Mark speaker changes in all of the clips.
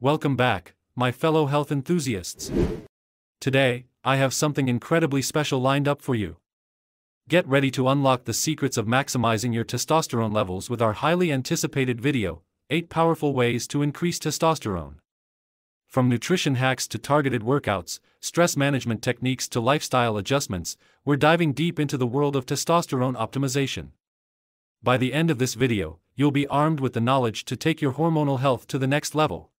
Speaker 1: Welcome back, my fellow health enthusiasts. Today, I have something incredibly special lined up for you. Get ready to unlock the secrets of maximizing your testosterone levels with our highly anticipated video 8 Powerful Ways to Increase Testosterone. From nutrition hacks to targeted workouts, stress management techniques to lifestyle adjustments, we're diving deep into the world of testosterone optimization. By the end of this video, you'll be armed with the knowledge to take your hormonal health to the next level.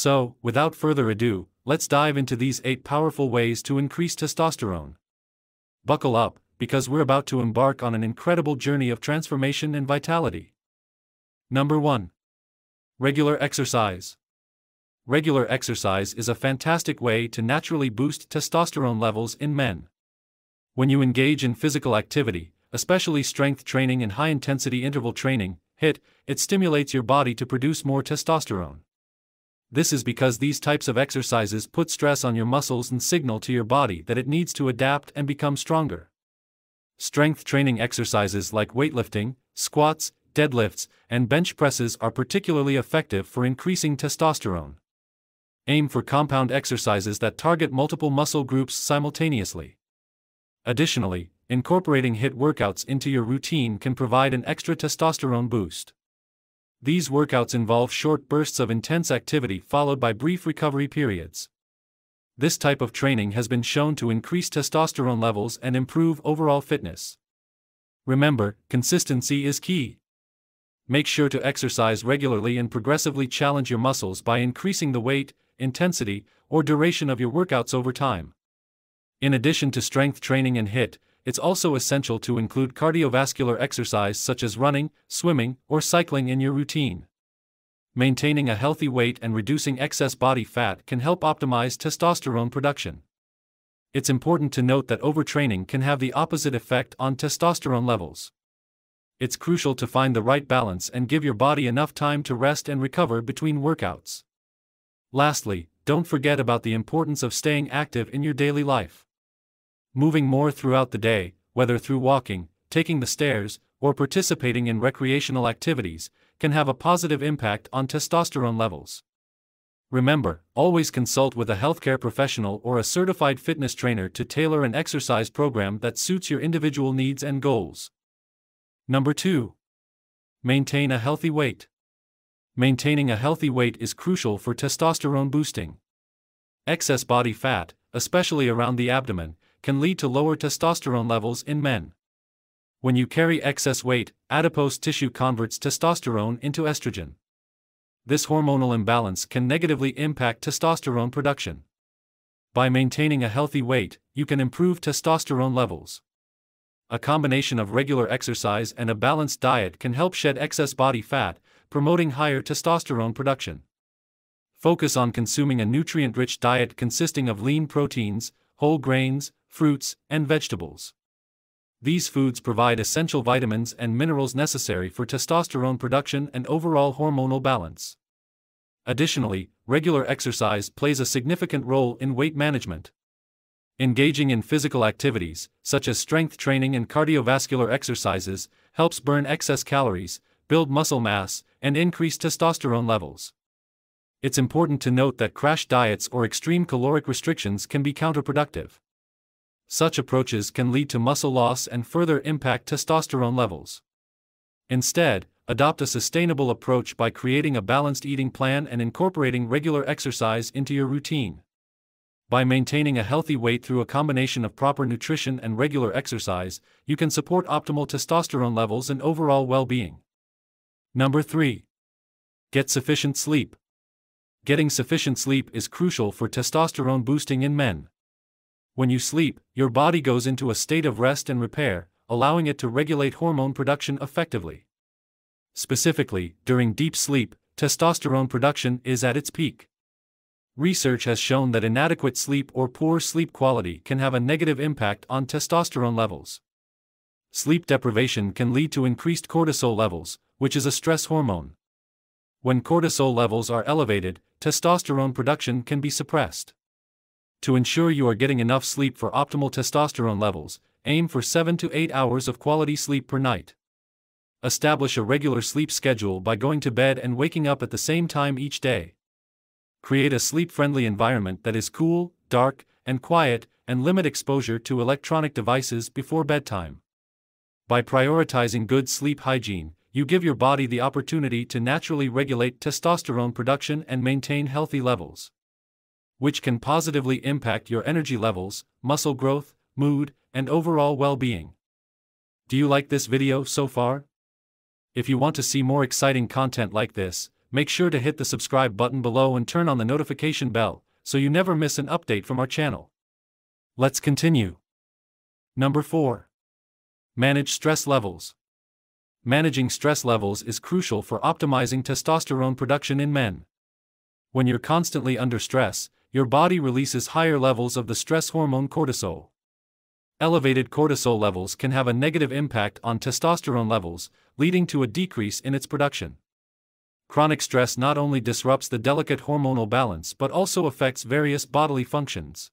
Speaker 1: So, without further ado, let's dive into these 8 powerful ways to increase testosterone. Buckle up, because we're about to embark on an incredible journey of transformation and vitality. Number 1. Regular exercise. Regular exercise is a fantastic way to naturally boost testosterone levels in men. When you engage in physical activity, especially strength training and high intensity interval training, HIIT, it stimulates your body to produce more testosterone. This is because these types of exercises put stress on your muscles and signal to your body that it needs to adapt and become stronger. Strength training exercises like weightlifting, squats, deadlifts, and bench presses are particularly effective for increasing testosterone. Aim for compound exercises that target multiple muscle groups simultaneously. Additionally, incorporating HIIT workouts into your routine can provide an extra testosterone boost. These workouts involve short bursts of intense activity followed by brief recovery periods. This type of training has been shown to increase testosterone levels and improve overall fitness. Remember, consistency is key. Make sure to exercise regularly and progressively challenge your muscles by increasing the weight, intensity, or duration of your workouts over time. In addition to strength training and HIIT, it's also essential to include cardiovascular exercise such as running, swimming, or cycling in your routine. Maintaining a healthy weight and reducing excess body fat can help optimize testosterone production. It's important to note that overtraining can have the opposite effect on testosterone levels. It's crucial to find the right balance and give your body enough time to rest and recover between workouts. Lastly, don't forget about the importance of staying active in your daily life moving more throughout the day, whether through walking, taking the stairs, or participating in recreational activities, can have a positive impact on testosterone levels. Remember, always consult with a healthcare professional or a certified fitness trainer to tailor an exercise program that suits your individual needs and goals. Number 2. Maintain a healthy weight. Maintaining a healthy weight is crucial for testosterone boosting. Excess body fat, especially around the abdomen, can lead to lower testosterone levels in men. When you carry excess weight, adipose tissue converts testosterone into estrogen. This hormonal imbalance can negatively impact testosterone production. By maintaining a healthy weight, you can improve testosterone levels. A combination of regular exercise and a balanced diet can help shed excess body fat, promoting higher testosterone production. Focus on consuming a nutrient rich diet consisting of lean proteins, whole grains, fruits, and vegetables. These foods provide essential vitamins and minerals necessary for testosterone production and overall hormonal balance. Additionally, regular exercise plays a significant role in weight management. Engaging in physical activities, such as strength training and cardiovascular exercises, helps burn excess calories, build muscle mass, and increase testosterone levels. It's important to note that crash diets or extreme caloric restrictions can be counterproductive. Such approaches can lead to muscle loss and further impact testosterone levels. Instead, adopt a sustainable approach by creating a balanced eating plan and incorporating regular exercise into your routine. By maintaining a healthy weight through a combination of proper nutrition and regular exercise, you can support optimal testosterone levels and overall well being. Number 3. Get sufficient sleep. Getting sufficient sleep is crucial for testosterone boosting in men. When you sleep, your body goes into a state of rest and repair, allowing it to regulate hormone production effectively. Specifically, during deep sleep, testosterone production is at its peak. Research has shown that inadequate sleep or poor sleep quality can have a negative impact on testosterone levels. Sleep deprivation can lead to increased cortisol levels, which is a stress hormone. When cortisol levels are elevated, testosterone production can be suppressed. To ensure you are getting enough sleep for optimal testosterone levels, aim for 7 to 8 hours of quality sleep per night. Establish a regular sleep schedule by going to bed and waking up at the same time each day. Create a sleep-friendly environment that is cool, dark, and quiet, and limit exposure to electronic devices before bedtime. By prioritizing good sleep hygiene, you give your body the opportunity to naturally regulate testosterone production and maintain healthy levels. Which can positively impact your energy levels, muscle growth, mood, and overall well-being. Do you like this video so far? If you want to see more exciting content like this, make sure to hit the subscribe button below and turn on the notification bell, so you never miss an update from our channel. Let's continue. Number 4. Manage stress levels. Managing stress levels is crucial for optimizing testosterone production in men. When you're constantly under stress, your body releases higher levels of the stress hormone cortisol. Elevated cortisol levels can have a negative impact on testosterone levels, leading to a decrease in its production. Chronic stress not only disrupts the delicate hormonal balance but also affects various bodily functions.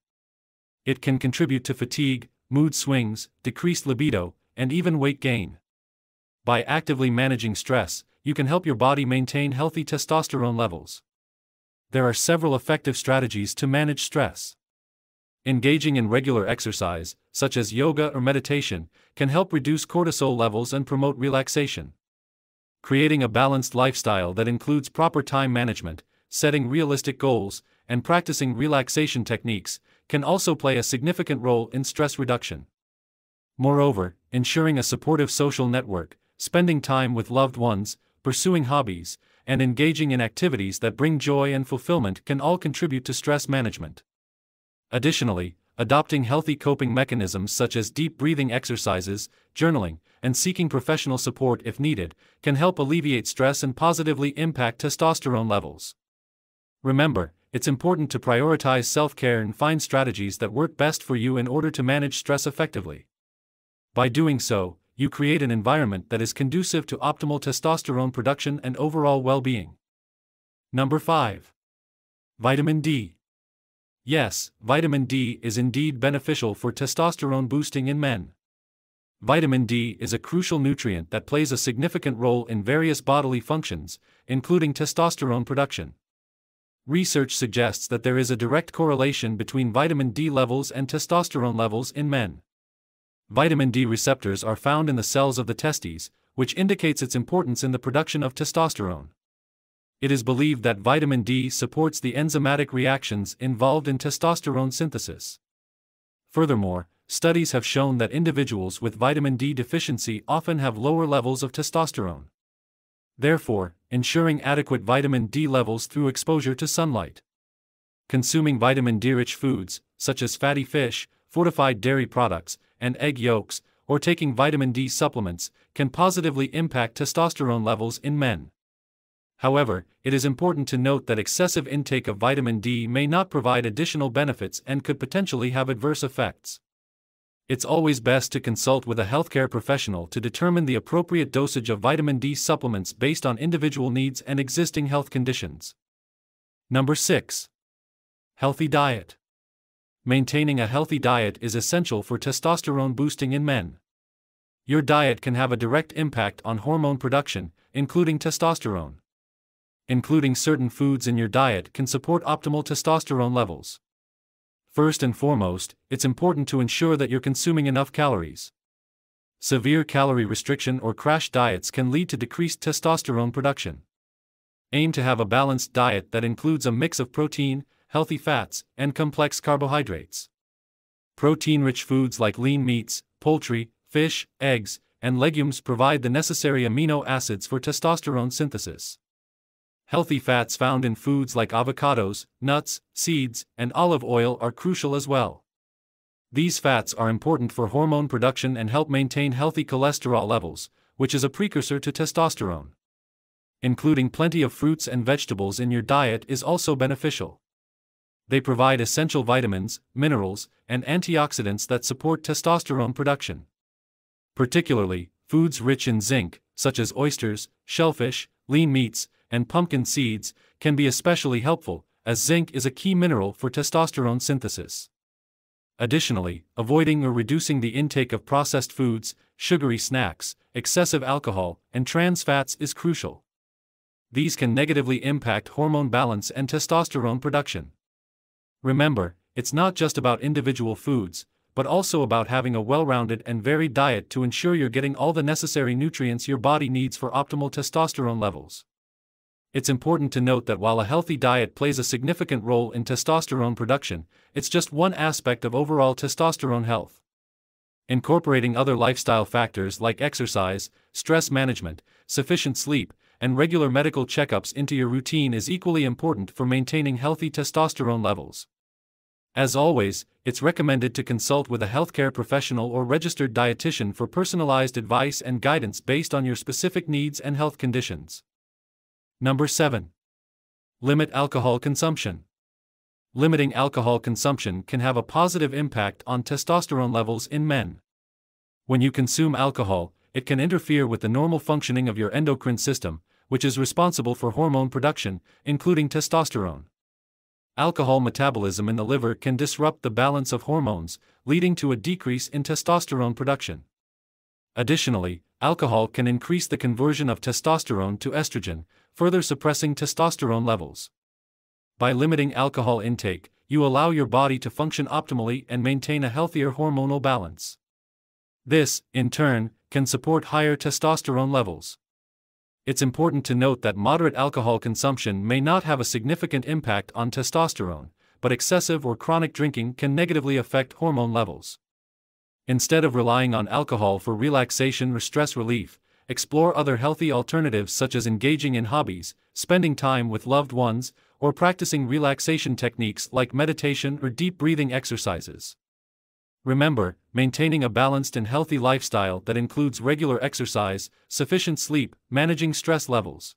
Speaker 1: It can contribute to fatigue, mood swings, decreased libido, and even weight gain. By actively managing stress, you can help your body maintain healthy testosterone levels. There are several effective strategies to manage stress. Engaging in regular exercise, such as yoga or meditation, can help reduce cortisol levels and promote relaxation. Creating a balanced lifestyle that includes proper time management, setting realistic goals, and practicing relaxation techniques can also play a significant role in stress reduction. Moreover, ensuring a supportive social network, spending time with loved ones, pursuing hobbies, and engaging in activities that bring joy and fulfillment can all contribute to stress management. Additionally, adopting healthy coping mechanisms such as deep breathing exercises, journaling, and seeking professional support if needed can help alleviate stress and positively impact testosterone levels. Remember, it's important to prioritize self care and find strategies that work best for you in order to manage stress effectively. By doing so, you create an environment that is conducive to optimal testosterone production and overall well being. Number 5. Vitamin D. Yes, vitamin D is indeed beneficial for testosterone boosting in men. Vitamin D is a crucial nutrient that plays a significant role in various bodily functions, including testosterone production. Research suggests that there is a direct correlation between vitamin D levels and testosterone levels in men. Vitamin D receptors are found in the cells of the testes, which indicates its importance in the production of testosterone it is believed that vitamin D supports the enzymatic reactions involved in testosterone synthesis. Furthermore, studies have shown that individuals with vitamin D deficiency often have lower levels of testosterone. Therefore, ensuring adequate vitamin D levels through exposure to sunlight. Consuming vitamin D rich foods, such as fatty fish, fortified dairy products, and egg yolks, or taking vitamin D supplements, can positively impact testosterone levels in men. However, it is important to note that excessive intake of vitamin D may not provide additional benefits and could potentially have adverse effects. It's always best to consult with a healthcare professional to determine the appropriate dosage of vitamin D supplements based on individual needs and existing health conditions. Number 6. Healthy diet. Maintaining a healthy diet is essential for testosterone boosting in men. Your diet can have a direct impact on hormone production, including testosterone including certain foods in your diet can support optimal testosterone levels. First and foremost, it's important to ensure that you're consuming enough calories. Severe calorie restriction or crash diets can lead to decreased testosterone production. Aim to have a balanced diet that includes a mix of protein, healthy fats, and complex carbohydrates. Protein rich foods like lean meats, poultry, fish, eggs, and legumes provide the necessary amino acids for testosterone synthesis. Healthy fats found in foods like avocados, nuts, seeds, and olive oil are crucial as well. These fats are important for hormone production and help maintain healthy cholesterol levels, which is a precursor to testosterone. Including plenty of fruits and vegetables in your diet is also beneficial. They provide essential vitamins, minerals, and antioxidants that support testosterone production. Particularly, foods rich in zinc, such as oysters, shellfish, lean meats, and pumpkin seeds, can be especially helpful, as zinc is a key mineral for testosterone synthesis. Additionally, avoiding or reducing the intake of processed foods, sugary snacks, excessive alcohol, and trans fats is crucial. these can negatively impact hormone balance and testosterone production. Remember, it's not just about individual foods, but also about having a well rounded and varied diet to ensure you're getting all the necessary nutrients your body needs for optimal testosterone levels. It's important to note that while a healthy diet plays a significant role in testosterone production, it's just one aspect of overall testosterone health. Incorporating other lifestyle factors like exercise, stress management, sufficient sleep, and regular medical checkups into your routine is equally important for maintaining healthy testosterone levels. As always, it's recommended to consult with a healthcare professional or registered dietitian for personalized advice and guidance based on your specific needs and health conditions. Number 7. Limit alcohol consumption. Limiting alcohol consumption can have a positive impact on testosterone levels in men. When you consume alcohol, it can interfere with the normal functioning of your endocrine system, which is responsible for hormone production, including testosterone. Alcohol metabolism in the liver can disrupt the balance of hormones, leading to a decrease in testosterone production. Additionally, alcohol can increase the conversion of testosterone to estrogen, further suppressing testosterone levels. By limiting alcohol intake, you allow your body to function optimally and maintain a healthier hormonal balance. This, in turn, can support higher testosterone levels. It's important to note that moderate alcohol consumption may not have a significant impact on testosterone, but excessive or chronic drinking can negatively affect hormone levels. Instead of relying on alcohol for relaxation or stress relief, explore other healthy alternatives such as engaging in hobbies, spending time with loved ones, or practicing relaxation techniques like meditation or deep breathing exercises. Remember, maintaining a balanced and healthy lifestyle that includes regular exercise, sufficient sleep, managing stress levels,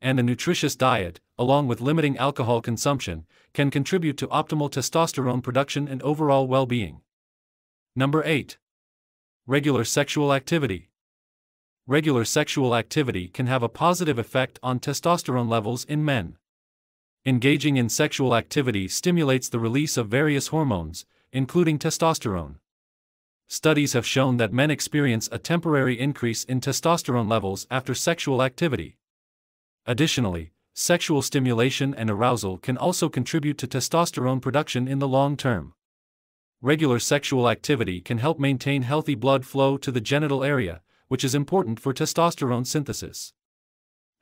Speaker 1: and a nutritious diet, along with limiting alcohol consumption, can contribute to optimal testosterone production and overall well being. Number 8. Regular sexual activity. Regular sexual activity can have a positive effect on testosterone levels in men. Engaging in sexual activity stimulates the release of various hormones, including testosterone. Studies have shown that men experience a temporary increase in testosterone levels after sexual activity. Additionally, sexual stimulation and arousal can also contribute to testosterone production in the long term. Regular sexual activity can help maintain healthy blood flow to the genital area, which is important for testosterone synthesis.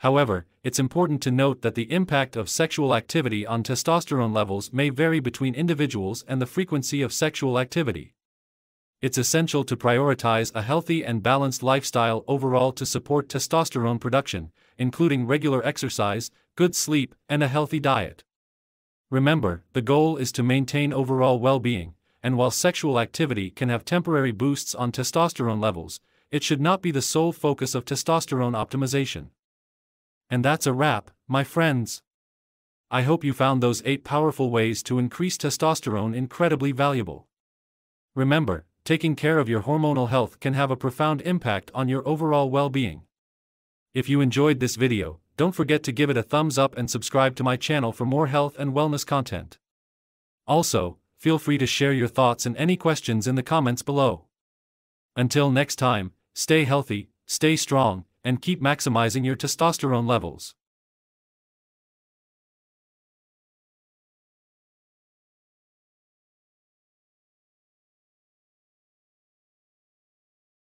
Speaker 1: However, it's important to note that the impact of sexual activity on testosterone levels may vary between individuals and the frequency of sexual activity. It's essential to prioritize a healthy and balanced lifestyle overall to support testosterone production, including regular exercise, good sleep, and a healthy diet. Remember, the goal is to maintain overall well being, and while sexual activity can have temporary boosts on testosterone levels, it should not be the sole focus of testosterone optimization. And that's a wrap, my friends. I hope you found those 8 powerful ways to increase testosterone incredibly valuable. Remember, taking care of your hormonal health can have a profound impact on your overall well being. If you enjoyed this video, don't forget to give it a thumbs up and subscribe to my channel for more health and wellness content. Also, feel free to share your thoughts and any questions in the comments below. Until next time, stay healthy, stay strong, and keep maximizing your testosterone levels.